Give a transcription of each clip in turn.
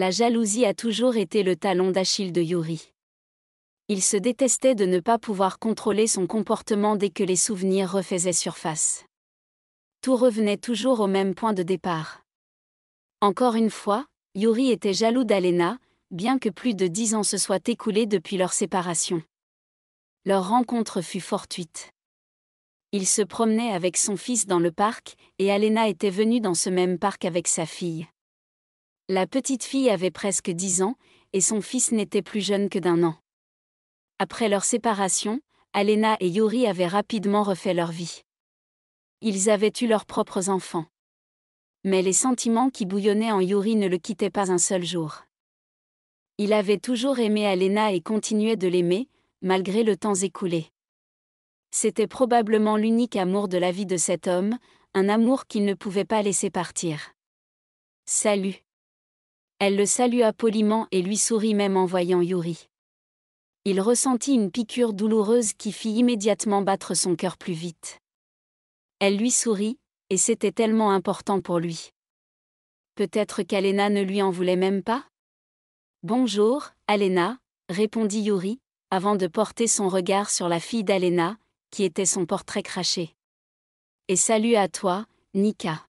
La jalousie a toujours été le talon d'Achille de Yuri. Il se détestait de ne pas pouvoir contrôler son comportement dès que les souvenirs refaisaient surface. Tout revenait toujours au même point de départ. Encore une fois, Yuri était jaloux d'Alena, bien que plus de dix ans se soient écoulés depuis leur séparation. Leur rencontre fut fortuite. Il se promenait avec son fils dans le parc, et Alena était venue dans ce même parc avec sa fille. La petite fille avait presque dix ans, et son fils n'était plus jeune que d'un an. Après leur séparation, Alena et Yuri avaient rapidement refait leur vie. Ils avaient eu leurs propres enfants. Mais les sentiments qui bouillonnaient en Yuri ne le quittaient pas un seul jour. Il avait toujours aimé Alena et continuait de l'aimer, malgré le temps écoulé. C'était probablement l'unique amour de la vie de cet homme, un amour qu'il ne pouvait pas laisser partir. Salut. Elle le salua poliment et lui sourit même en voyant Yuri il ressentit une piqûre douloureuse qui fit immédiatement battre son cœur plus vite. Elle lui sourit, et c'était tellement important pour lui. Peut-être qu'Alena ne lui en voulait même pas? Bonjour, Alena, répondit Yuri, avant de porter son regard sur la fille d'Alena, qui était son portrait craché. Et salut à toi, Nika.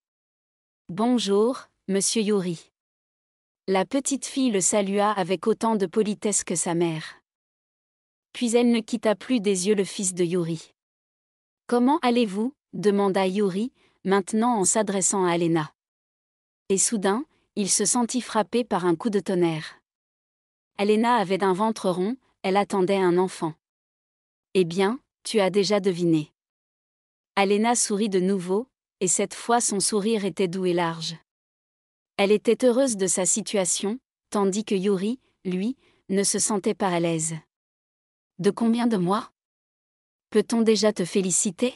Bonjour, monsieur Yuri. La petite fille le salua avec autant de politesse que sa mère puis elle ne quitta plus des yeux le fils de Yuri. Comment allez-vous? demanda Yuri, maintenant en s'adressant à Alena. Et soudain, il se sentit frappé par un coup de tonnerre. Alena avait d'un ventre rond, elle attendait un enfant. Eh bien, tu as déjà deviné. Alena sourit de nouveau, et cette fois son sourire était doux et large. Elle était heureuse de sa situation, tandis que Yuri, lui, ne se sentait pas à l'aise. De combien de mois? Peut-on déjà te féliciter?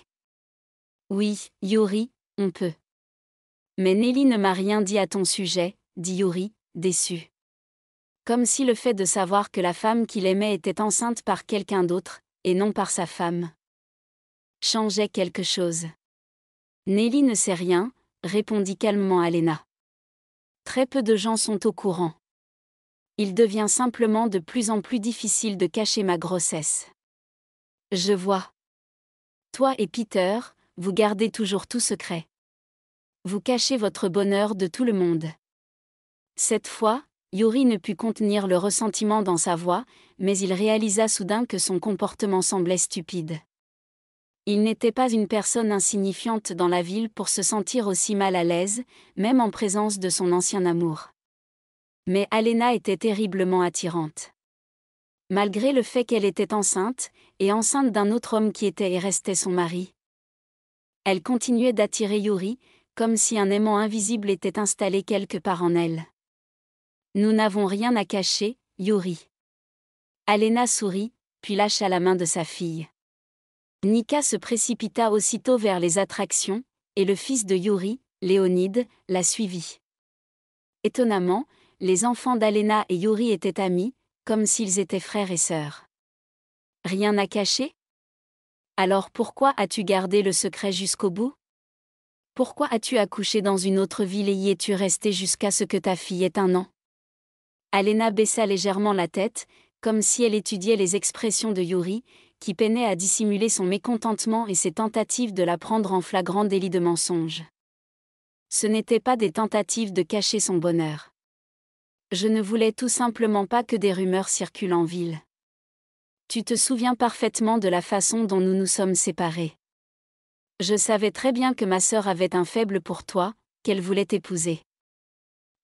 Oui, Yuri, on peut. Mais Nelly ne m'a rien dit à ton sujet, dit Yuri, déçu. Comme si le fait de savoir que la femme qu'il aimait était enceinte par quelqu'un d'autre, et non par sa femme, changeait quelque chose. Nelly ne sait rien, répondit calmement Alena. Très peu de gens sont au courant il devient simplement de plus en plus difficile de cacher ma grossesse. Je vois. Toi et Peter, vous gardez toujours tout secret. Vous cachez votre bonheur de tout le monde. Cette fois, Yuri ne put contenir le ressentiment dans sa voix, mais il réalisa soudain que son comportement semblait stupide. Il n'était pas une personne insignifiante dans la ville pour se sentir aussi mal à l'aise, même en présence de son ancien amour. Mais Alena était terriblement attirante. Malgré le fait qu'elle était enceinte, et enceinte d'un autre homme qui était et restait son mari. Elle continuait d'attirer Yuri, comme si un aimant invisible était installé quelque part en elle. Nous n'avons rien à cacher, Yuri. Alena sourit, puis lâcha la main de sa fille. Nika se précipita aussitôt vers les attractions, et le fils de Yuri, Léonide, la suivit. Étonnamment, les enfants d'Alena et Yuri étaient amis, comme s'ils étaient frères et sœurs. Rien à cacher? Alors pourquoi as-tu gardé le secret jusqu'au bout? Pourquoi as-tu accouché dans une autre ville et y es-tu resté jusqu'à ce que ta fille ait un an? Alena baissa légèrement la tête, comme si elle étudiait les expressions de Yuri, qui peinait à dissimuler son mécontentement et ses tentatives de la prendre en flagrant délit de mensonge. Ce n'étaient pas des tentatives de cacher son bonheur. Je ne voulais tout simplement pas que des rumeurs circulent en ville. Tu te souviens parfaitement de la façon dont nous nous sommes séparés. Je savais très bien que ma sœur avait un faible pour toi, qu'elle voulait t'épouser.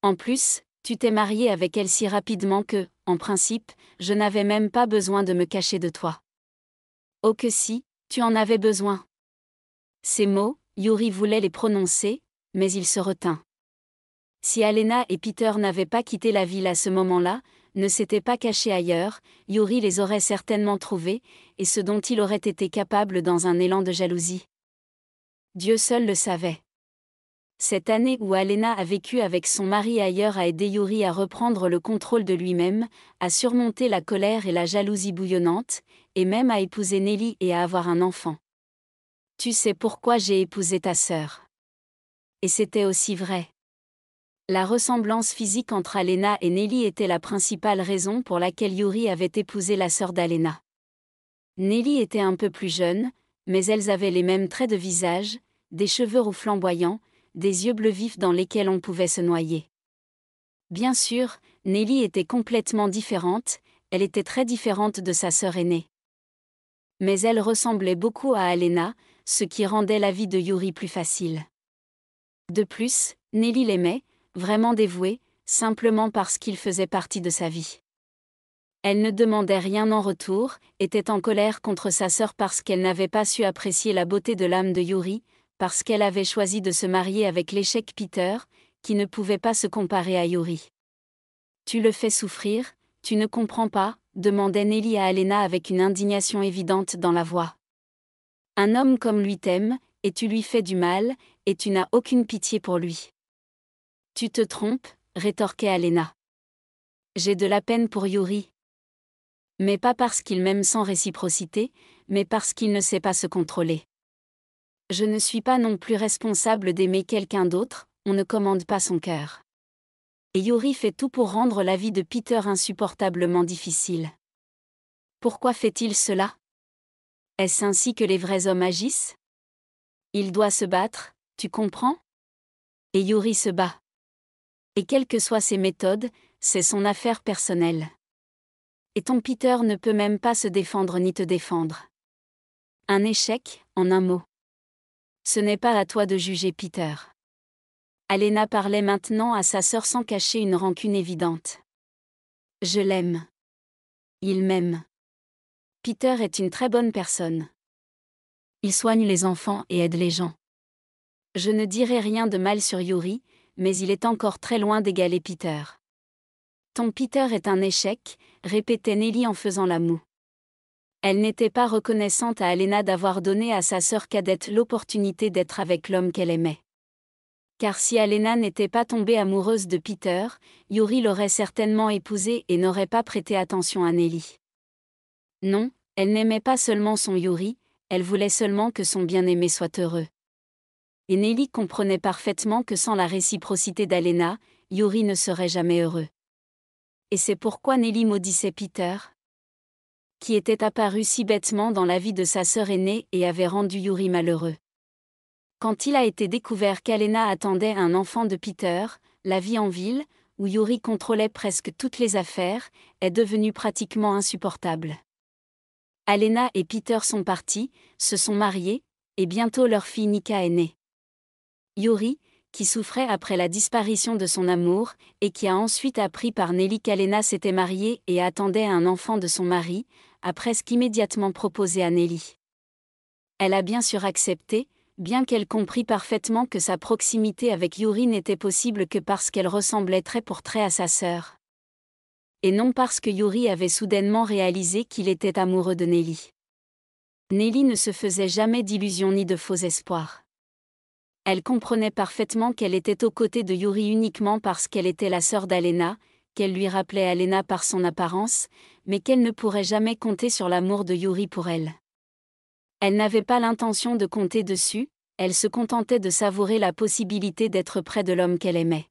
En plus, tu t'es marié avec elle si rapidement que, en principe, je n'avais même pas besoin de me cacher de toi. Oh que si, tu en avais besoin. Ces mots, Yuri voulait les prononcer, mais il se retint. Si Alena et Peter n'avaient pas quitté la ville à ce moment-là, ne s'étaient pas cachés ailleurs, Yuri les aurait certainement trouvés, et ce dont il aurait été capable dans un élan de jalousie. Dieu seul le savait. Cette année où Alena a vécu avec son mari ailleurs a aidé Yuri à reprendre le contrôle de lui-même, à surmonter la colère et la jalousie bouillonnante, et même à épouser Nelly et à avoir un enfant. Tu sais pourquoi j'ai épousé ta sœur. Et c'était aussi vrai. La ressemblance physique entre Alena et Nelly était la principale raison pour laquelle Yuri avait épousé la sœur d'Alena. Nelly était un peu plus jeune, mais elles avaient les mêmes traits de visage, des cheveux roux flamboyants, des yeux bleus vifs dans lesquels on pouvait se noyer. Bien sûr, Nelly était complètement différente, elle était très différente de sa sœur aînée. Mais elle ressemblait beaucoup à Alena, ce qui rendait la vie de Yuri plus facile. De plus, Nelly l'aimait, vraiment dévouée, simplement parce qu'il faisait partie de sa vie. Elle ne demandait rien en retour, était en colère contre sa sœur parce qu'elle n'avait pas su apprécier la beauté de l'âme de Yuri, parce qu'elle avait choisi de se marier avec l'échec Peter, qui ne pouvait pas se comparer à Yuri. Tu le fais souffrir, tu ne comprends pas, demandait Nelly à Alena avec une indignation évidente dans la voix. Un homme comme lui t'aime, et tu lui fais du mal, et tu n'as aucune pitié pour lui. Tu te trompes, rétorquait Alena. J'ai de la peine pour Yuri. Mais pas parce qu'il m'aime sans réciprocité, mais parce qu'il ne sait pas se contrôler. Je ne suis pas non plus responsable d'aimer quelqu'un d'autre, on ne commande pas son cœur. Et Yuri fait tout pour rendre la vie de Peter insupportablement difficile. Pourquoi fait-il cela? Est-ce ainsi que les vrais hommes agissent? Il doit se battre, tu comprends? Et Yuri se bat. Et quelles que soient ses méthodes, c'est son affaire personnelle. Et ton Peter ne peut même pas se défendre ni te défendre. Un échec, en un mot. Ce n'est pas à toi de juger Peter. Alena parlait maintenant à sa sœur sans cacher une rancune évidente. Je l'aime. Il m'aime. Peter est une très bonne personne. Il soigne les enfants et aide les gens. Je ne dirai rien de mal sur Yuri, mais il est encore très loin d'égaler Peter. Ton Peter est un échec, répétait Nelly en faisant la moue. Elle n'était pas reconnaissante à Alena d'avoir donné à sa sœur cadette l'opportunité d'être avec l'homme qu'elle aimait. Car si Alena n'était pas tombée amoureuse de Peter, Yuri l'aurait certainement épousé et n'aurait pas prêté attention à Nelly. Non, elle n'aimait pas seulement son Yuri, elle voulait seulement que son bien-aimé soit heureux. Et Nelly comprenait parfaitement que sans la réciprocité d'Alena, Yuri ne serait jamais heureux. Et c'est pourquoi Nelly maudissait Peter, qui était apparu si bêtement dans la vie de sa sœur aînée et avait rendu Yuri malheureux. Quand il a été découvert qu'Alena attendait un enfant de Peter, la vie en ville, où Yuri contrôlait presque toutes les affaires, est devenue pratiquement insupportable. Alena et Peter sont partis, se sont mariés, et bientôt leur fille Nika est née. Yuri, qui souffrait après la disparition de son amour, et qui a ensuite appris par Nelly qu'Alena s'était mariée et attendait un enfant de son mari, a presque immédiatement proposé à Nelly. Elle a bien sûr accepté, bien qu'elle comprit parfaitement que sa proximité avec Yuri n'était possible que parce qu'elle ressemblait trait pour trait à sa sœur. Et non parce que Yuri avait soudainement réalisé qu'il était amoureux de Nelly. Nelly ne se faisait jamais d'illusions ni de faux espoirs. Elle comprenait parfaitement qu'elle était aux côtés de Yuri uniquement parce qu'elle était la sœur d'Alena, qu'elle lui rappelait Alena par son apparence, mais qu'elle ne pourrait jamais compter sur l'amour de Yuri pour elle. Elle n'avait pas l'intention de compter dessus, elle se contentait de savourer la possibilité d'être près de l'homme qu'elle aimait.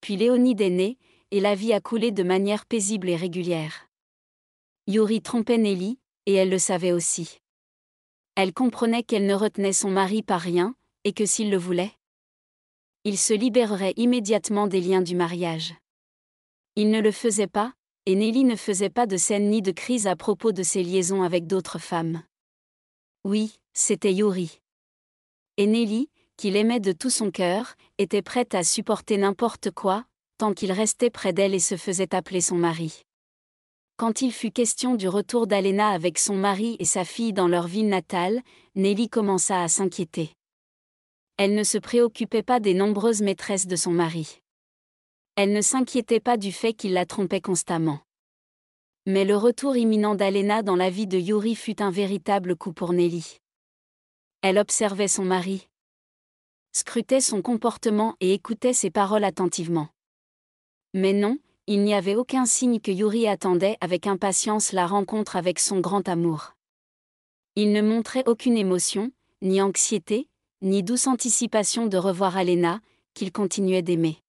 Puis Léonide est née, et la vie a coulé de manière paisible et régulière. Yuri trompait Nelly, et elle le savait aussi. Elle comprenait qu'elle ne retenait son mari par rien, et que s'il le voulait, il se libérerait immédiatement des liens du mariage. Il ne le faisait pas, et Nelly ne faisait pas de scène ni de crise à propos de ses liaisons avec d'autres femmes. Oui, c'était Yuri. Et Nelly, qui l'aimait de tout son cœur, était prête à supporter n'importe quoi, tant qu'il restait près d'elle et se faisait appeler son mari. Quand il fut question du retour d'Alena avec son mari et sa fille dans leur ville natale, Nelly commença à s'inquiéter. Elle ne se préoccupait pas des nombreuses maîtresses de son mari. Elle ne s'inquiétait pas du fait qu'il la trompait constamment. Mais le retour imminent d'Alena dans la vie de Yuri fut un véritable coup pour Nelly. Elle observait son mari, scrutait son comportement et écoutait ses paroles attentivement. Mais non, il n'y avait aucun signe que Yuri attendait avec impatience la rencontre avec son grand amour. Il ne montrait aucune émotion, ni anxiété, ni douce anticipation de revoir Alena, qu'il continuait d'aimer.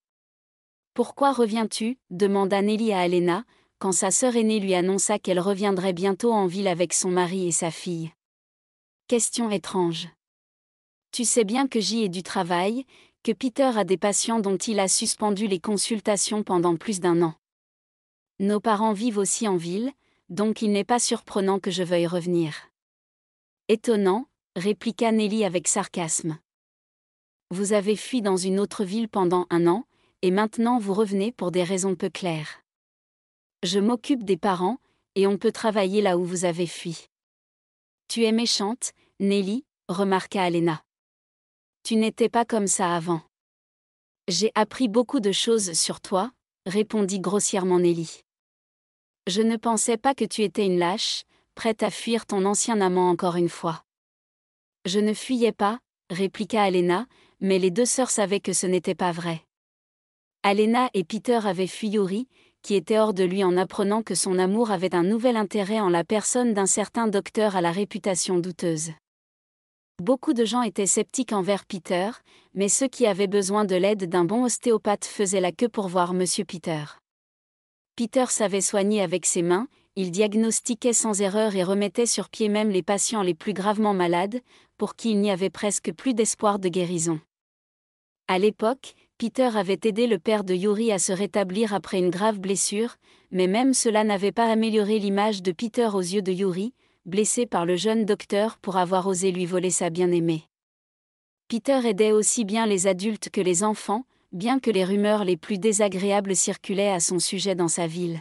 Pourquoi reviens-tu? demanda Nelly à Alena, quand sa sœur aînée lui annonça qu'elle reviendrait bientôt en ville avec son mari et sa fille. Question étrange. Tu sais bien que j'y ai du travail, que Peter a des patients dont il a suspendu les consultations pendant plus d'un an. Nos parents vivent aussi en ville, donc il n'est pas surprenant que je veuille revenir. Étonnant, répliqua Nelly avec sarcasme. Vous avez fui dans une autre ville pendant un an, et maintenant vous revenez pour des raisons peu claires. Je m'occupe des parents, et on peut travailler là où vous avez fui. Tu es méchante, Nelly, remarqua Alena. Tu n'étais pas comme ça avant. J'ai appris beaucoup de choses sur toi, répondit grossièrement Nelly. Je ne pensais pas que tu étais une lâche, prête à fuir ton ancien amant encore une fois. Je ne fuyais pas, répliqua Alena, mais les deux sœurs savaient que ce n'était pas vrai. Alena et Peter avaient fui Yuri, qui était hors de lui en apprenant que son amour avait un nouvel intérêt en la personne d'un certain docteur à la réputation douteuse. Beaucoup de gens étaient sceptiques envers Peter, mais ceux qui avaient besoin de l'aide d'un bon ostéopathe faisaient la queue pour voir M. Peter. Peter savait soigner avec ses mains, il diagnostiquait sans erreur et remettait sur pied même les patients les plus gravement malades, pour qui il n'y avait presque plus d'espoir de guérison. À l'époque, Peter avait aidé le père de Yuri à se rétablir après une grave blessure, mais même cela n'avait pas amélioré l'image de Peter aux yeux de Yuri, blessé par le jeune docteur pour avoir osé lui voler sa bien-aimée. Peter aidait aussi bien les adultes que les enfants, bien que les rumeurs les plus désagréables circulaient à son sujet dans sa ville.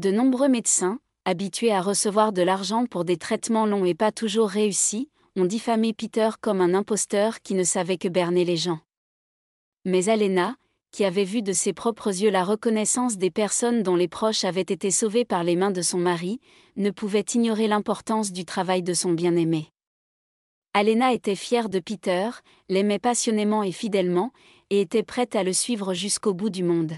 De nombreux médecins, habitués à recevoir de l'argent pour des traitements longs et pas toujours réussis, ont diffamé Peter comme un imposteur qui ne savait que berner les gens. Mais Alena, qui avait vu de ses propres yeux la reconnaissance des personnes dont les proches avaient été sauvés par les mains de son mari, ne pouvait ignorer l'importance du travail de son bien-aimé. Alena était fière de Peter, l'aimait passionnément et fidèlement, et était prête à le suivre jusqu'au bout du monde.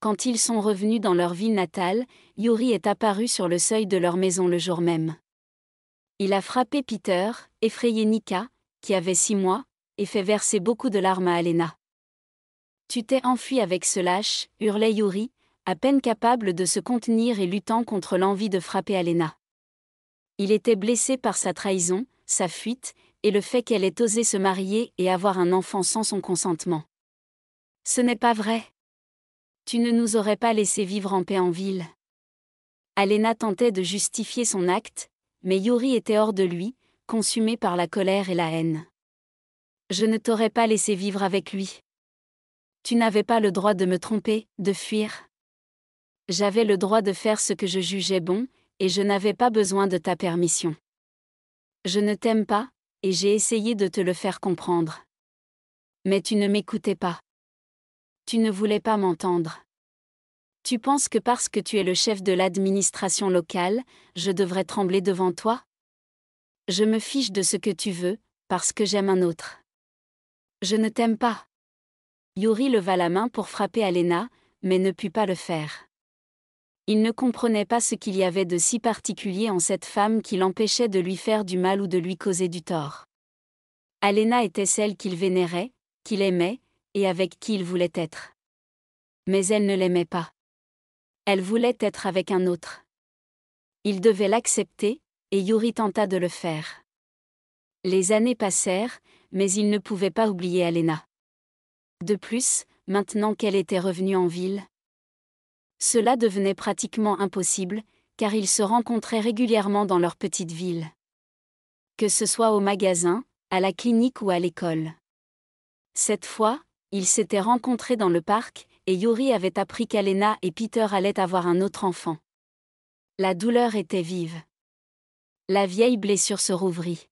Quand ils sont revenus dans leur ville natale, Yuri est apparu sur le seuil de leur maison le jour même. Il a frappé Peter, effrayé Nika, qui avait six mois, et fait verser beaucoup de larmes à Alena. Tu t'es enfui avec ce lâche, hurlait Yuri, à peine capable de se contenir et luttant contre l'envie de frapper Alena. Il était blessé par sa trahison, sa fuite, et le fait qu'elle ait osé se marier et avoir un enfant sans son consentement. Ce n'est pas vrai. Tu ne nous aurais pas laissé vivre en paix en ville. Alena tentait de justifier son acte, mais Yuri était hors de lui, consumé par la colère et la haine. Je ne t'aurais pas laissé vivre avec lui. Tu n'avais pas le droit de me tromper, de fuir. J'avais le droit de faire ce que je jugeais bon, et je n'avais pas besoin de ta permission. Je ne t'aime pas, et j'ai essayé de te le faire comprendre. Mais tu ne m'écoutais pas. Tu ne voulais pas m'entendre. Tu penses que parce que tu es le chef de l'administration locale, je devrais trembler devant toi? Je me fiche de ce que tu veux, parce que j'aime un autre. Je ne t'aime pas. Yuri leva la main pour frapper Alena, mais ne put pas le faire. Il ne comprenait pas ce qu'il y avait de si particulier en cette femme qui l'empêchait de lui faire du mal ou de lui causer du tort. Alena était celle qu'il vénérait, qu'il aimait, et avec qui il voulait être. Mais elle ne l'aimait pas. Elle voulait être avec un autre. Il devait l'accepter, et Yuri tenta de le faire. Les années passèrent, mais il ne pouvait pas oublier Alena. De plus, maintenant qu'elle était revenue en ville, cela devenait pratiquement impossible, car ils se rencontraient régulièrement dans leur petite ville. Que ce soit au magasin, à la clinique ou à l'école. Cette fois, ils s'étaient rencontrés dans le parc, et Yuri avait appris qu'Alena et Peter allaient avoir un autre enfant. La douleur était vive. La vieille blessure se rouvrit.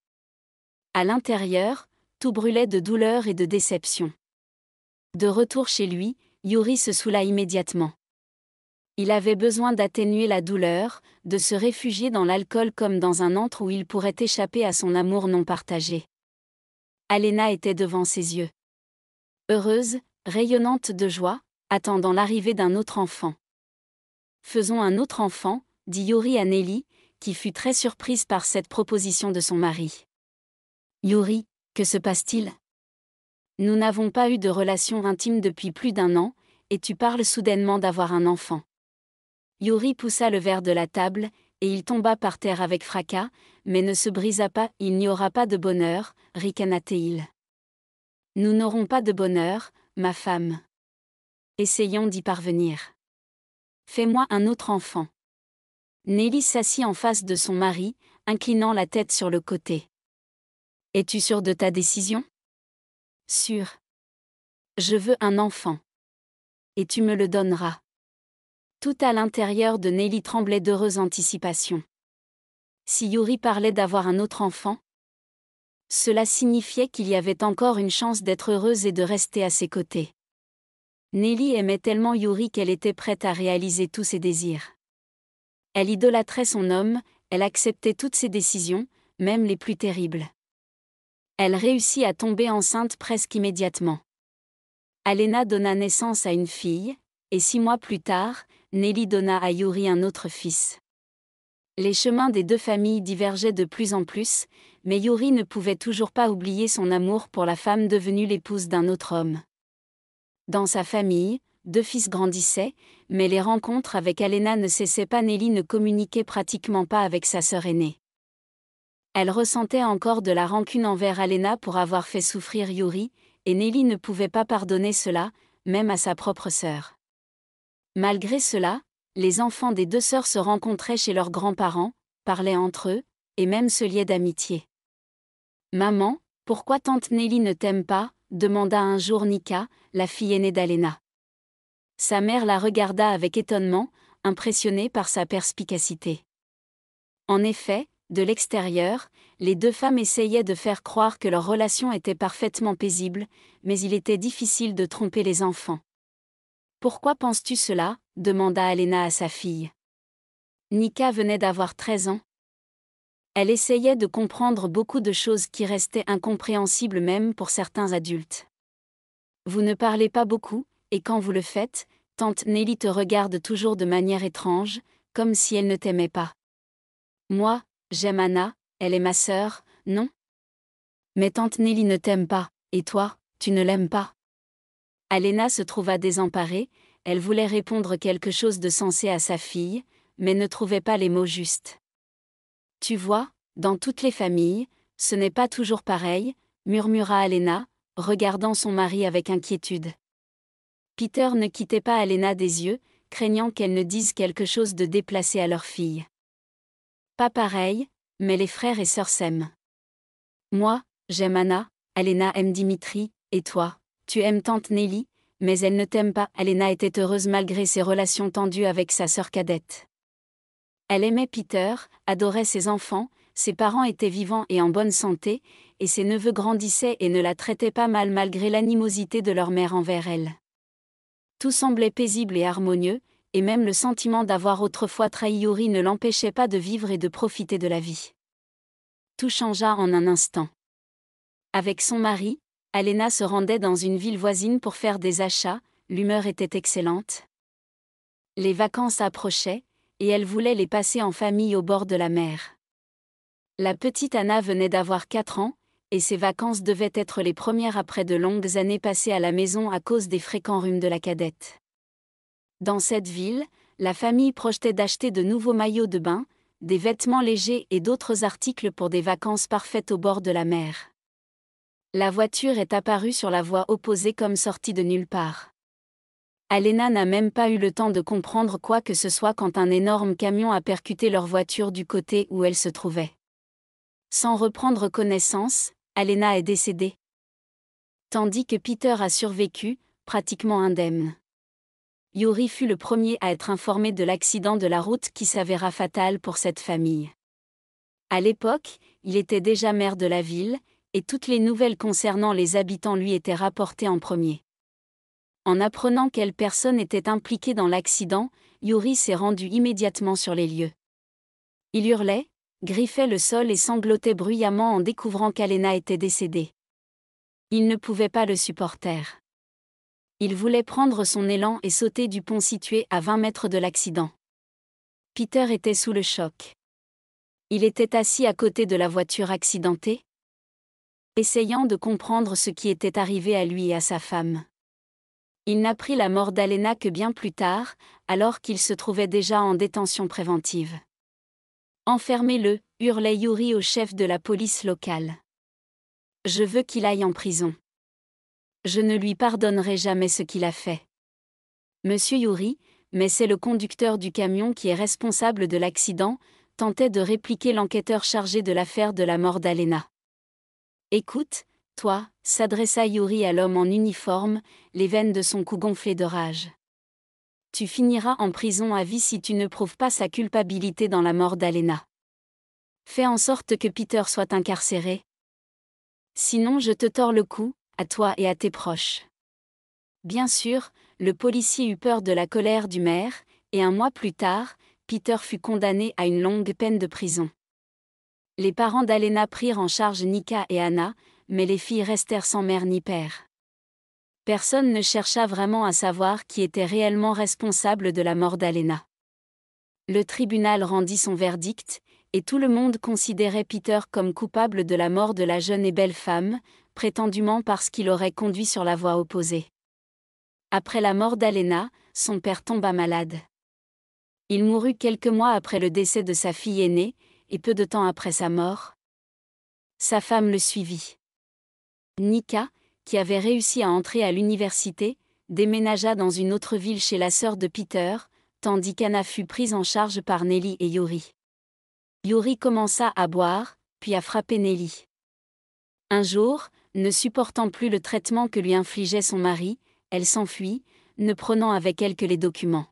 À l'intérieur, tout brûlait de douleur et de déception. De retour chez lui, Yuri se soula immédiatement. Il avait besoin d'atténuer la douleur, de se réfugier dans l'alcool comme dans un antre où il pourrait échapper à son amour non partagé. Alena était devant ses yeux heureuse, rayonnante de joie, attendant l'arrivée d'un autre enfant. Faisons un autre enfant, dit Yuri à Nelly, qui fut très surprise par cette proposition de son mari. Yuri, que se passe-t-il? Nous n'avons pas eu de relation intime depuis plus d'un an, et tu parles soudainement d'avoir un enfant. Yuri poussa le verre de la table, et il tomba par terre avec fracas, mais ne se brisa pas, il n'y aura pas de bonheur, ricana-t-il. Nous n'aurons pas de bonheur, ma femme. Essayons d'y parvenir. Fais-moi un autre enfant. Nelly s'assit en face de son mari, inclinant la tête sur le côté. Es-tu sûr de ta décision? Sûr. Je veux un enfant. Et tu me le donneras. Tout à l'intérieur de Nelly tremblait d'heureuse anticipation. Si Yuri parlait d'avoir un autre enfant, cela signifiait qu'il y avait encore une chance d'être heureuse et de rester à ses côtés. Nelly aimait tellement Yuri qu'elle était prête à réaliser tous ses désirs. Elle idolâtrait son homme, elle acceptait toutes ses décisions, même les plus terribles. Elle réussit à tomber enceinte presque immédiatement. Alena donna naissance à une fille, et six mois plus tard, Nelly donna à Yuri un autre fils. Les chemins des deux familles divergeaient de plus en plus, mais Yuri ne pouvait toujours pas oublier son amour pour la femme devenue l'épouse d'un autre homme. Dans sa famille, deux fils grandissaient, mais les rencontres avec Alena ne cessaient pas. Nelly ne communiquait pratiquement pas avec sa sœur aînée. Elle ressentait encore de la rancune envers Alena pour avoir fait souffrir Yuri, et Nelly ne pouvait pas pardonner cela, même à sa propre sœur. Malgré cela, les enfants des deux sœurs se rencontraient chez leurs grands-parents, parlaient entre eux, et même se liaient d'amitié. Maman, pourquoi tante Nelly ne t'aime pas? demanda un jour Nika, la fille aînée d'Alena. Sa mère la regarda avec étonnement, impressionnée par sa perspicacité. En effet, de l'extérieur, les deux femmes essayaient de faire croire que leur relation était parfaitement paisible, mais il était difficile de tromper les enfants. Pourquoi penses-tu cela? demanda Alena à sa fille. Nika venait d'avoir 13 ans. Elle essayait de comprendre beaucoup de choses qui restaient incompréhensibles même pour certains adultes. Vous ne parlez pas beaucoup, et quand vous le faites, tante Nelly te regarde toujours de manière étrange, comme si elle ne t'aimait pas. Moi, J'aime Anna, elle est ma sœur, non? Mais tante Nelly ne t'aime pas, et toi, tu ne l'aimes pas Alena se trouva désemparée, elle voulait répondre quelque chose de sensé à sa fille, mais ne trouvait pas les mots justes. Tu vois, dans toutes les familles, ce n'est pas toujours pareil, murmura Alena, regardant son mari avec inquiétude. Peter ne quittait pas Alena des yeux, craignant qu'elle ne dise quelque chose de déplacé à leur fille. Pas pareil, mais les frères et sœurs s'aiment. Moi, j'aime Anna, Alena aime Dimitri, et toi, tu aimes tante Nelly, mais elle ne t'aime pas. Alena était heureuse malgré ses relations tendues avec sa sœur cadette. Elle aimait Peter, adorait ses enfants, ses parents étaient vivants et en bonne santé, et ses neveux grandissaient et ne la traitaient pas mal malgré l'animosité de leur mère envers elle. Tout semblait paisible et harmonieux, et même le sentiment d'avoir autrefois trahi Yuri ne l'empêchait pas de vivre et de profiter de la vie. Tout changea en un instant. Avec son mari, Alena se rendait dans une ville voisine pour faire des achats, l'humeur était excellente. Les vacances approchaient, et elle voulait les passer en famille au bord de la mer. La petite Anna venait d'avoir 4 ans, et ses vacances devaient être les premières après de longues années passées à la maison à cause des fréquents rhumes de la cadette. Dans cette ville, la famille projetait d'acheter de nouveaux maillots de bain, des vêtements légers et d'autres articles pour des vacances parfaites au bord de la mer. La voiture est apparue sur la voie opposée comme sortie de nulle part. Alena n'a même pas eu le temps de comprendre quoi que ce soit quand un énorme camion a percuté leur voiture du côté où elle se trouvait. Sans reprendre connaissance, Alena est décédée. Tandis que Peter a survécu, pratiquement indemne. Yuri fut le premier à être informé de l'accident de la route qui s'avéra fatal pour cette famille. À l'époque, il était déjà maire de la ville, et toutes les nouvelles concernant les habitants lui étaient rapportées en premier. En apprenant quelle personne était impliquée dans l'accident, Yuri s'est rendu immédiatement sur les lieux. Il hurlait, griffait le sol et sanglotait bruyamment en découvrant qu'Alena était décédée. Il ne pouvait pas le supporter. Il voulait prendre son élan et sauter du pont situé à 20 mètres de l'accident. Peter était sous le choc. Il était assis à côté de la voiture accidentée. essayant de comprendre ce qui était arrivé à lui et à sa femme. Il n'apprit la mort d'Alena que bien plus tard, alors qu'il se trouvait déjà en détention préventive. Enfermez-le, hurlait Yuri au chef de la police locale. Je veux qu'il aille en prison. Je ne lui pardonnerai jamais ce qu'il a fait. Monsieur Yuri, mais c'est le conducteur du camion qui est responsable de l'accident, tentait de répliquer l'enquêteur chargé de l'affaire de la mort d'Alena. Écoute, toi, s'adressa Yuri à l'homme en uniforme, les veines de son cou gonflées de rage. Tu finiras en prison à vie si tu ne prouves pas sa culpabilité dans la mort d'Alena. Fais en sorte que Peter soit incarcéré. Sinon je te tords le cou, à toi et à tes proches. Bien sûr, le policier eut peur de la colère du maire, et un mois plus tard, Peter fut condamné à une longue peine de prison. Les parents d'Alena prirent en charge Nika et Anna, mais les filles restèrent sans mère ni père. Personne ne chercha vraiment à savoir qui était réellement responsable de la mort d'Alena. Le tribunal rendit son verdict, et tout le monde considérait Peter comme coupable de la mort de la jeune et belle femme, prétendument parce qu'il aurait conduit sur la voie opposée. Après la mort d'Alena, son père tomba malade. Il mourut quelques mois après le décès de sa fille aînée, et peu de temps après sa mort, sa femme le suivit. Nika, qui avait réussi à entrer à l'université, déménagea dans une autre ville chez la sœur de Peter, tandis qu'Anna fut prise en charge par Nelly et Yuri. Yuri commença à boire, puis à frapper Nelly. Un jour, ne supportant plus le traitement que lui infligeait son mari, elle s'enfuit, ne prenant avec elle que les documents.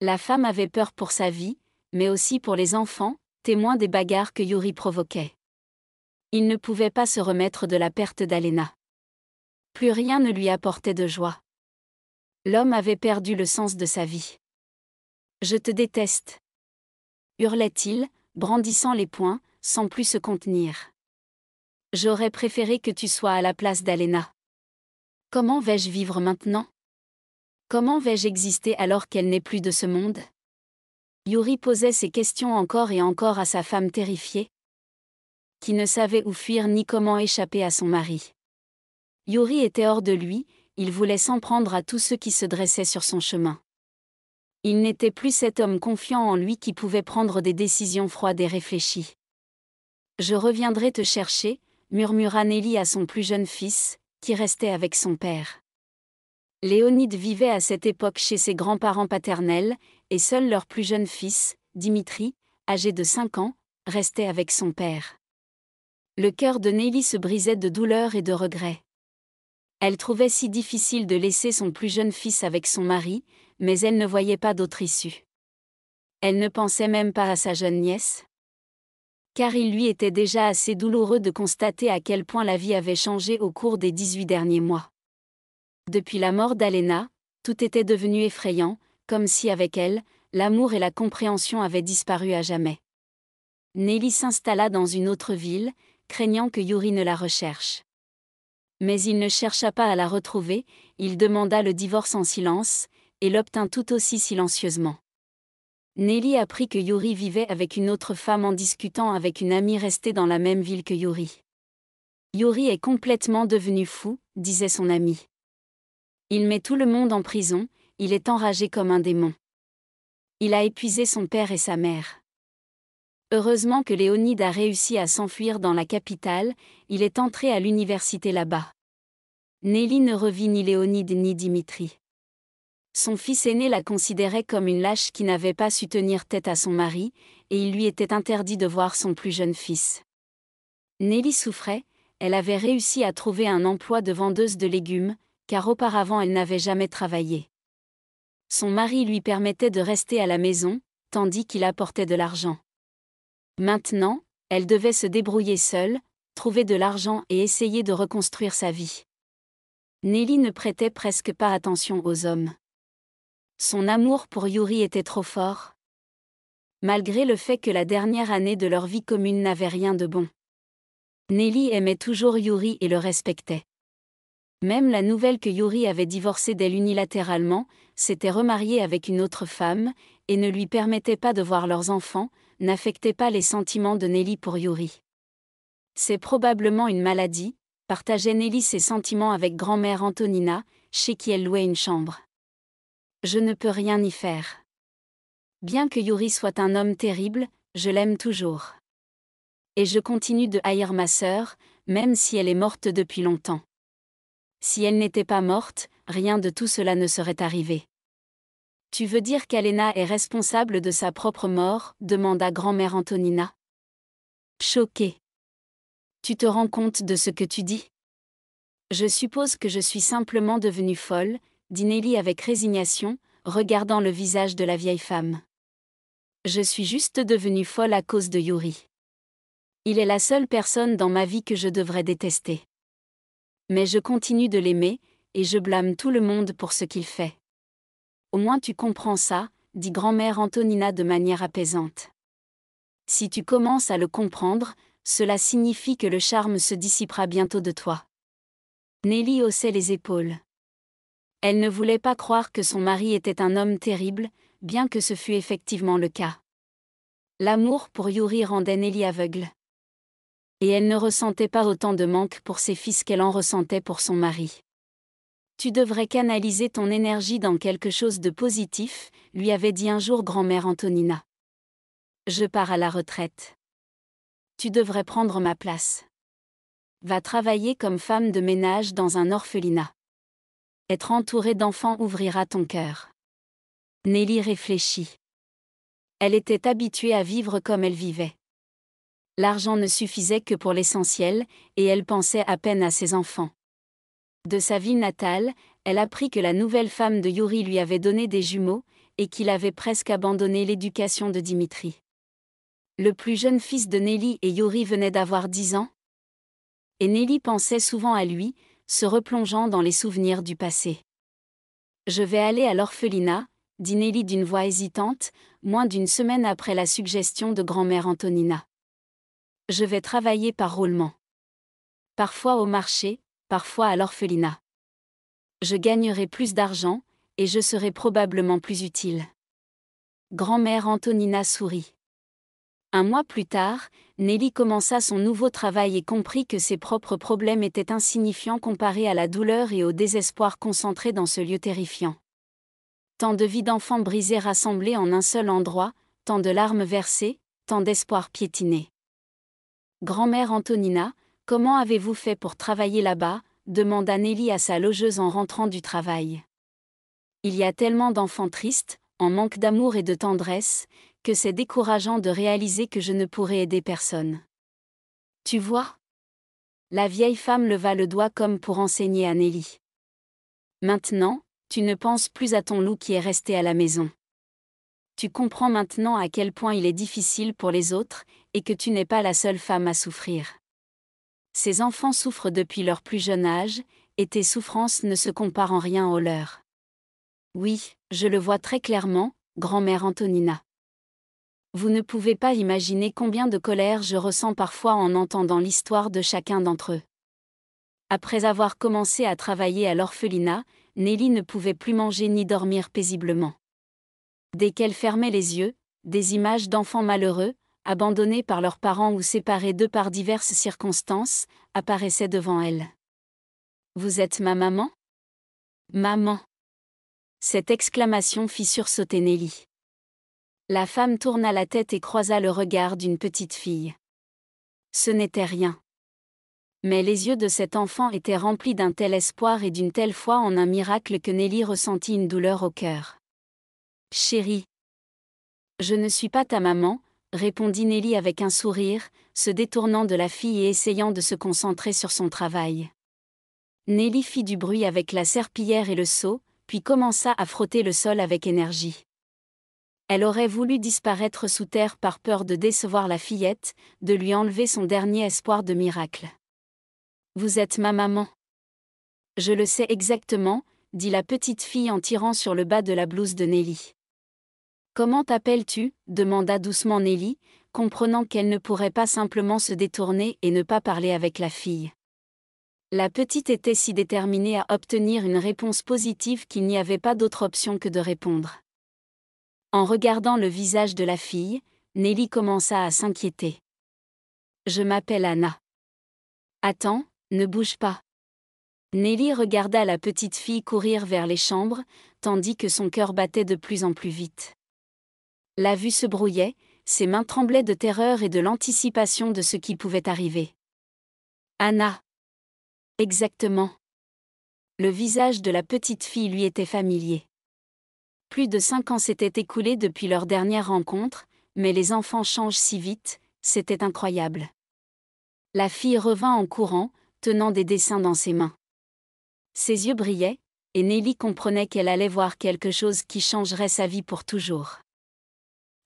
La femme avait peur pour sa vie, mais aussi pour les enfants, témoin des bagarres que Yuri provoquait. Il ne pouvait pas se remettre de la perte d'Alena. Plus rien ne lui apportait de joie. L'homme avait perdu le sens de sa vie. Je te déteste. hurlait-il, brandissant les poings, sans plus se contenir. J'aurais préféré que tu sois à la place d'Alena. Comment vais-je vivre maintenant? Comment vais-je exister alors qu'elle n'est plus de ce monde? Yuri posait ces questions encore et encore à sa femme terrifiée, qui ne savait où fuir ni comment échapper à son mari. Yuri était hors de lui, il voulait s'en prendre à tous ceux qui se dressaient sur son chemin. Il n'était plus cet homme confiant en lui qui pouvait prendre des décisions froides et réfléchies. Je reviendrai te chercher, murmura Nelly à son plus jeune fils, qui restait avec son père. Léonide vivait à cette époque chez ses grands-parents paternels, et seul leur plus jeune fils, Dimitri, âgé de 5 ans, restait avec son père. Le cœur de Nelly se brisait de douleur et de regret. Elle trouvait si difficile de laisser son plus jeune fils avec son mari, mais elle ne voyait pas d'autre issue. Elle ne pensait même pas à sa jeune nièce. Car il lui était déjà assez douloureux de constater à quel point la vie avait changé au cours des 18 derniers mois. Depuis la mort d'Alena, tout était devenu effrayant, comme si avec elle, l'amour et la compréhension avaient disparu à jamais. Nelly s'installa dans une autre ville, craignant que Yuri ne la recherche. Mais il ne chercha pas à la retrouver, il demanda le divorce en silence, et l'obtint tout aussi silencieusement. Nelly apprit que Yuri vivait avec une autre femme en discutant avec une amie restée dans la même ville que Yuri. Yuri est complètement devenu fou, disait son ami. Il met tout le monde en prison, il est enragé comme un démon. Il a épuisé son père et sa mère. Heureusement que Léonide a réussi à s'enfuir dans la capitale, il est entré à l'université là-bas. Nelly ne revit ni Léonide ni Dimitri. Son fils aîné la considérait comme une lâche qui n'avait pas su tenir tête à son mari, et il lui était interdit de voir son plus jeune fils. Nelly souffrait, elle avait réussi à trouver un emploi de vendeuse de légumes, car auparavant elle n'avait jamais travaillé. Son mari lui permettait de rester à la maison, tandis qu'il apportait de l'argent. Maintenant, elle devait se débrouiller seule, trouver de l'argent et essayer de reconstruire sa vie. Nelly ne prêtait presque pas attention aux hommes. Son amour pour Yuri était trop fort. Malgré le fait que la dernière année de leur vie commune n'avait rien de bon. Nelly aimait toujours Yuri et le respectait. Même la nouvelle que Yuri avait divorcé d'elle unilatéralement, s'était remarié avec une autre femme, et ne lui permettait pas de voir leurs enfants, n'affectait pas les sentiments de Nelly pour Yuri. C'est probablement une maladie, partageait Nelly ses sentiments avec grand-mère Antonina, chez qui elle louait une chambre. Je ne peux rien y faire. Bien que Yuri soit un homme terrible, je l'aime toujours. Et je continue de haïr ma sœur, même si elle est morte depuis longtemps. Si elle n'était pas morte, rien de tout cela ne serait arrivé. Tu veux dire qu'Alena est responsable de sa propre mort? demanda grand-mère Antonina. Choquée. Tu te rends compte de ce que tu dis? Je suppose que je suis simplement devenue folle, dit Nelly avec résignation, regardant le visage de la vieille femme. Je suis juste devenue folle à cause de Yuri. Il est la seule personne dans ma vie que je devrais détester. Mais je continue de l'aimer, et je blâme tout le monde pour ce qu'il fait. Au moins tu comprends ça, dit grand-mère Antonina de manière apaisante. Si tu commences à le comprendre, cela signifie que le charme se dissipera bientôt de toi. Nelly haussait les épaules. Elle ne voulait pas croire que son mari était un homme terrible, bien que ce fût effectivement le cas. L'amour pour Yuri rendait Nelly aveugle. Et elle ne ressentait pas autant de manque pour ses fils qu'elle en ressentait pour son mari. Tu devrais canaliser ton énergie dans quelque chose de positif, lui avait dit un jour grand-mère Antonina. Je pars à la retraite. Tu devrais prendre ma place. Va travailler comme femme de ménage dans un orphelinat. Être entourée d'enfants ouvrira ton cœur. Nelly réfléchit. Elle était habituée à vivre comme elle vivait. L'argent ne suffisait que pour l'essentiel, et elle pensait à peine à ses enfants. De sa ville natale, elle apprit que la nouvelle femme de Yuri lui avait donné des jumeaux, et qu'il avait presque abandonné l'éducation de Dimitri. Le plus jeune fils de Nelly et Yuri venait d'avoir dix ans. Et Nelly pensait souvent à lui, se replongeant dans les souvenirs du passé. Je vais aller à l'orphelinat, dit Nelly d'une voix hésitante, moins d'une semaine après la suggestion de grand-mère Antonina. Je vais travailler par roulement. Parfois au marché, parfois à l'orphelinat. Je gagnerai plus d'argent, et je serai probablement plus utile. Grand-mère Antonina sourit. Un mois plus tard, Nelly commença son nouveau travail et comprit que ses propres problèmes étaient insignifiants comparés à la douleur et au désespoir concentrés dans ce lieu terrifiant. Tant de vies d'enfants brisés rassemblés en un seul endroit, tant de larmes versées, tant d'espoir piétinés. Grand-mère Antonina, comment avez-vous fait pour travailler là-bas? demanda Nelly à sa logeuse en rentrant du travail. Il y a tellement d'enfants tristes, en manque d'amour et de tendresse, que c'est décourageant de réaliser que je ne pourrai aider personne. Tu vois? La vieille femme leva le doigt comme pour enseigner à Nelly. Maintenant, tu ne penses plus à ton loup qui est resté à la maison. Tu comprends maintenant à quel point il est difficile pour les autres, et que tu n'es pas la seule femme à souffrir. Ces enfants souffrent depuis leur plus jeune âge, et tes souffrances ne se comparent en rien aux leurs. Oui, je le vois très clairement, grand-mère Antonina. Vous ne pouvez pas imaginer combien de colère je ressens parfois en entendant l'histoire de chacun d'entre eux. Après avoir commencé à travailler à l'orphelinat, Nelly ne pouvait plus manger ni dormir paisiblement. Dès qu'elle fermait les yeux, des images d'enfants malheureux, abandonnés par leurs parents ou séparés d'eux par diverses circonstances, apparaissaient devant elle. Vous êtes ma maman? Maman Cette exclamation fit sursauter Nelly. La femme tourna la tête et croisa le regard d'une petite fille. Ce n'était rien. Mais les yeux de cet enfant étaient remplis d'un tel espoir et d'une telle foi en un miracle que Nelly ressentit une douleur au cœur. Chérie. Je ne suis pas ta maman, répondit Nelly avec un sourire, se détournant de la fille et essayant de se concentrer sur son travail. Nelly fit du bruit avec la serpillière et le seau, puis commença à frotter le sol avec énergie. Elle aurait voulu disparaître sous terre par peur de décevoir la fillette, de lui enlever son dernier espoir de miracle. Vous êtes ma maman. Je le sais exactement, dit la petite fille en tirant sur le bas de la blouse de Nelly. Comment t'appelles-tu? demanda doucement Nelly, comprenant qu'elle ne pourrait pas simplement se détourner et ne pas parler avec la fille. La petite était si déterminée à obtenir une réponse positive qu'il n'y avait pas d'autre option que de répondre. En regardant le visage de la fille, Nelly commença à s'inquiéter. Je m'appelle Anna. Attends, ne bouge pas. Nelly regarda la petite fille courir vers les chambres, tandis que son cœur battait de plus en plus vite. La vue se brouillait, ses mains tremblaient de terreur et de l'anticipation de ce qui pouvait arriver. Anna. Exactement. Le visage de la petite fille lui était familier. Plus de cinq ans s'étaient écoulés depuis leur dernière rencontre, mais les enfants changent si vite, c'était incroyable. La fille revint en courant, tenant des dessins dans ses mains. Ses yeux brillaient, et Nelly comprenait qu'elle allait voir quelque chose qui changerait sa vie pour toujours.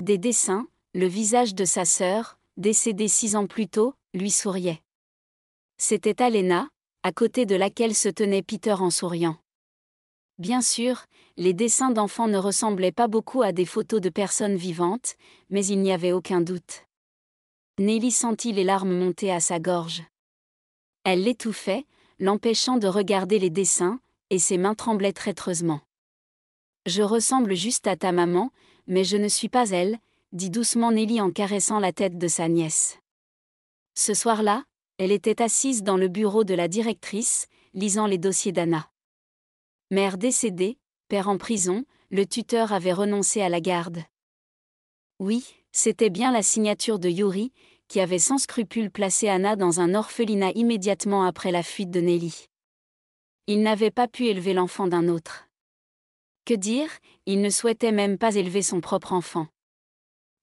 Des dessins, le visage de sa sœur, décédée six ans plus tôt, lui souriait. C'était Alena, à côté de laquelle se tenait Peter en souriant. Bien sûr, les dessins d'enfants ne ressemblaient pas beaucoup à des photos de personnes vivantes, mais il n'y avait aucun doute. Nelly sentit les larmes monter à sa gorge. Elle l'étouffait, l'empêchant de regarder les dessins, et ses mains tremblaient traîtreusement. Je ressemble juste à ta maman, mais je ne suis pas elle, dit doucement Nelly en caressant la tête de sa nièce. Ce soir-là, elle était assise dans le bureau de la directrice, lisant les dossiers d'Anna. Mère décédée, père en prison, le tuteur avait renoncé à la garde. Oui, c'était bien la signature de Yuri, qui avait sans scrupule placé Anna dans un orphelinat immédiatement après la fuite de Nelly. Il n'avait pas pu élever l'enfant d'un autre. Que dire, il ne souhaitait même pas élever son propre enfant.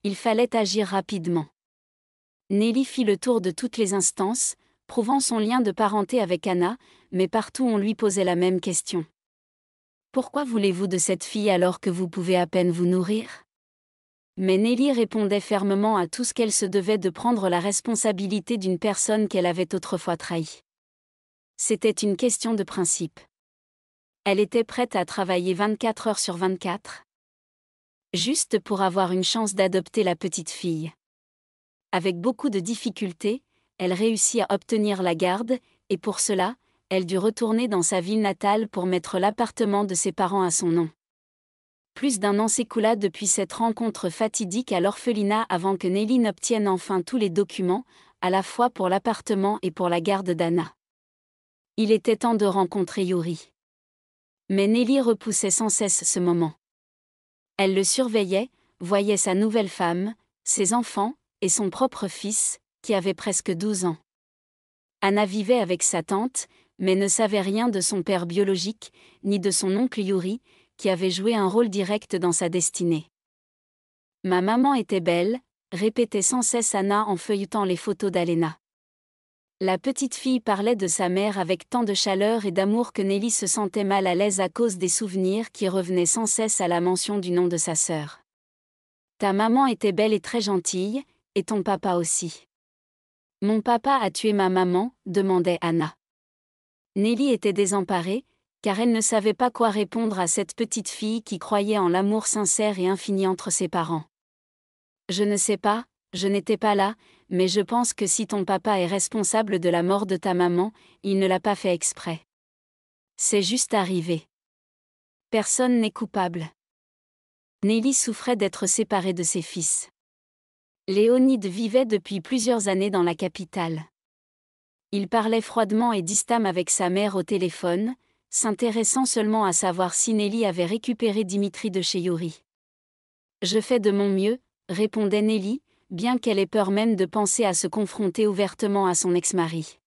Il fallait agir rapidement. Nelly fit le tour de toutes les instances, prouvant son lien de parenté avec Anna, mais partout on lui posait la même question. Pourquoi voulez-vous de cette fille alors que vous pouvez à peine vous nourrir? Mais Nelly répondait fermement à tout ce qu'elle se devait de prendre la responsabilité d'une personne qu'elle avait autrefois trahie. C'était une question de principe. Elle était prête à travailler 24 heures sur 24. Juste pour avoir une chance d'adopter la petite fille. Avec beaucoup de difficultés, elle réussit à obtenir la garde, et pour cela, elle dut retourner dans sa ville natale pour mettre l'appartement de ses parents à son nom. Plus d'un an s'écoula depuis cette rencontre fatidique à l'orphelinat avant que Nelly n'obtienne enfin tous les documents, à la fois pour l'appartement et pour la garde d'Anna. Il était temps de rencontrer Yuri. Mais Nelly repoussait sans cesse ce moment. Elle le surveillait, voyait sa nouvelle femme, ses enfants, et son propre fils, qui avait presque 12 ans. Anna vivait avec sa tante, mais ne savait rien de son père biologique, ni de son oncle Yuri, qui avait joué un rôle direct dans sa destinée. Ma maman était belle, répétait sans cesse Anna en feuilletant les photos d'Alena. La petite fille parlait de sa mère avec tant de chaleur et d'amour que Nelly se sentait mal à l'aise à cause des souvenirs qui revenaient sans cesse à la mention du nom de sa sœur. Ta maman était belle et très gentille, et ton papa aussi. Mon papa a tué ma maman, demandait Anna. Nelly était désemparée, car elle ne savait pas quoi répondre à cette petite fille qui croyait en l'amour sincère et infini entre ses parents. Je ne sais pas, je n'étais pas là, mais je pense que si ton papa est responsable de la mort de ta maman, il ne l'a pas fait exprès. C'est juste arrivé. Personne n'est coupable. Nelly souffrait d'être séparée de ses fils. Léonide vivait depuis plusieurs années dans la capitale. Il parlait froidement et distam avec sa mère au téléphone, s'intéressant seulement à savoir si Nelly avait récupéré Dimitri de chez Yuri. Je fais de mon mieux, répondait Nelly, bien qu'elle ait peur même de penser à se confronter ouvertement à son ex-mari.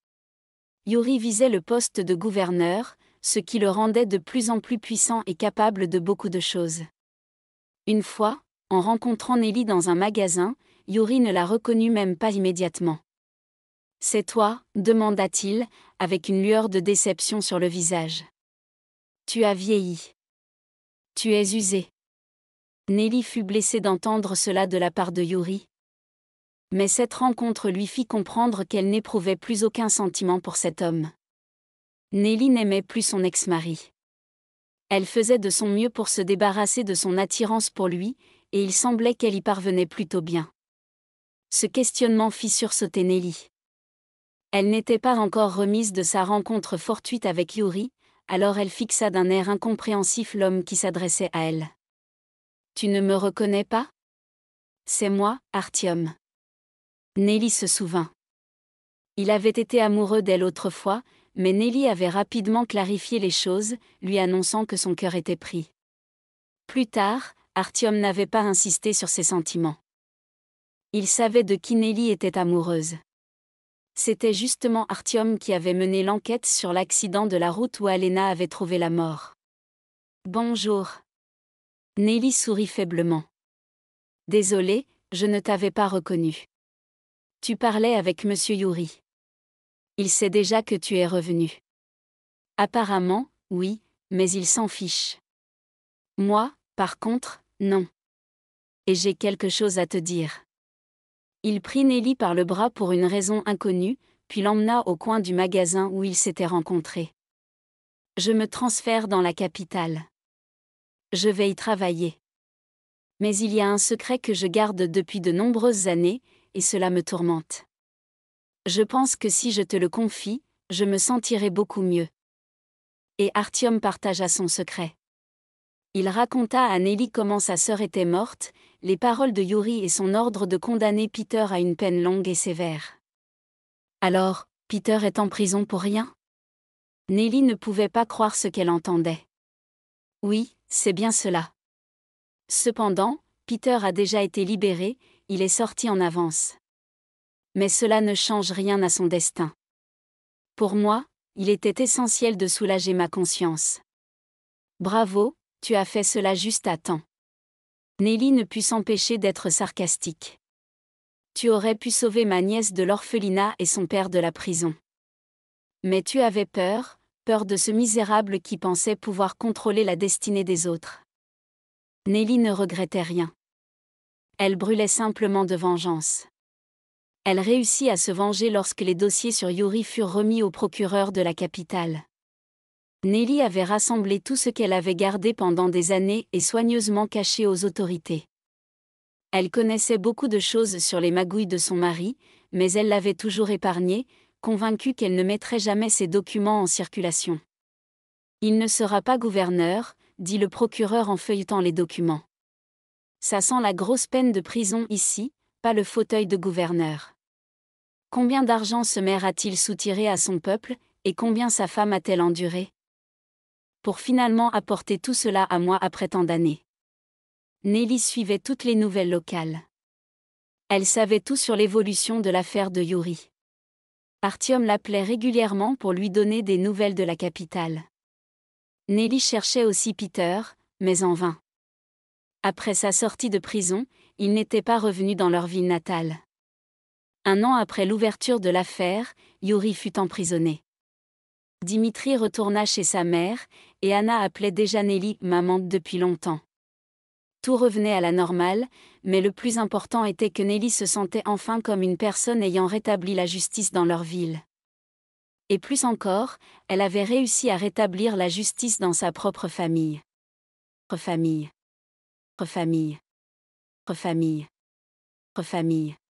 Yuri visait le poste de gouverneur, ce qui le rendait de plus en plus puissant et capable de beaucoup de choses. Une fois, en rencontrant Nelly dans un magasin, Yuri ne la reconnut même pas immédiatement. C'est toi demanda-t-il, avec une lueur de déception sur le visage. Tu as vieilli. Tu es usé. Nelly fut blessée d'entendre cela de la part de Yuri. Mais cette rencontre lui fit comprendre qu'elle n'éprouvait plus aucun sentiment pour cet homme. Nelly n'aimait plus son ex-mari. Elle faisait de son mieux pour se débarrasser de son attirance pour lui, et il semblait qu'elle y parvenait plutôt bien. Ce questionnement fit sursauter Nelly. Elle n'était pas encore remise de sa rencontre fortuite avec Yuri, alors elle fixa d'un air incompréhensif l'homme qui s'adressait à elle. Tu ne me reconnais pas C'est moi, Artium. Nelly se souvint. Il avait été amoureux d'elle autrefois, mais Nelly avait rapidement clarifié les choses, lui annonçant que son cœur était pris. Plus tard, Artyom n'avait pas insisté sur ses sentiments. Il savait de qui Nelly était amoureuse. C'était justement Artyom qui avait mené l'enquête sur l'accident de la route où Alena avait trouvé la mort. Bonjour. Nelly sourit faiblement. Désolé, je ne t'avais pas reconnu. Tu parlais avec monsieur Yuri. Il sait déjà que tu es revenu. Apparemment, oui, mais il s'en fiche. Moi, par contre, non. Et j'ai quelque chose à te dire. Il prit Nelly par le bras pour une raison inconnue, puis l'emmena au coin du magasin où ils s'étaient rencontrés. Je me transfère dans la capitale. Je vais y travailler. Mais il y a un secret que je garde depuis de nombreuses années, et cela me tourmente. Je pense que si je te le confie, je me sentirai beaucoup mieux. Et Artyom partagea son secret. Il raconta à Nelly comment sa sœur était morte, les paroles de Yuri et son ordre de condamner Peter à une peine longue et sévère. Alors, Peter est en prison pour rien? Nelly ne pouvait pas croire ce qu'elle entendait. Oui, c'est bien cela. Cependant, Peter a déjà été libéré, il est sorti en avance mais cela ne change rien à son destin. Pour moi, il était essentiel de soulager ma conscience. Bravo, tu as fait cela juste à temps. Nelly ne put s'empêcher d'être sarcastique. Tu aurais pu sauver ma nièce de l'orphelinat et son père de la prison. Mais tu avais peur, peur de ce misérable qui pensait pouvoir contrôler la destinée des autres. Nelly ne regrettait rien. Elle brûlait simplement de vengeance. Elle réussit à se venger lorsque les dossiers sur Yuri furent remis au procureur de la capitale. Nelly avait rassemblé tout ce qu'elle avait gardé pendant des années et soigneusement caché aux autorités. Elle connaissait beaucoup de choses sur les magouilles de son mari, mais elle l'avait toujours épargné, convaincue qu'elle ne mettrait jamais ses documents en circulation. Il ne sera pas gouverneur, dit le procureur en feuilletant les documents. Ça sent la grosse peine de prison ici, pas le fauteuil de gouverneur. Combien d'argent ce maire a-t-il soutiré à son peuple, et combien sa femme a-t-elle enduré? Pour finalement apporter tout cela à moi après tant d'années. Nelly suivait toutes les nouvelles locales. Elle savait tout sur l'évolution de l'affaire de Yuri. Artyom l'appelait régulièrement pour lui donner des nouvelles de la capitale. Nelly cherchait aussi Peter, mais en vain. Après sa sortie de prison, il n'était pas revenu dans leur ville natale. Un an après l'ouverture de l'affaire, Yuri fut emprisonné. Dimitri retourna chez sa mère, et Anna appelait déjà Nelly maman depuis longtemps. Tout revenait à la normale, mais le plus important était que Nelly se sentait enfin comme une personne ayant rétabli la justice dans leur ville. Et plus encore, elle avait réussi à rétablir la justice dans sa propre famille. Famille. Famille. Famille. Famille.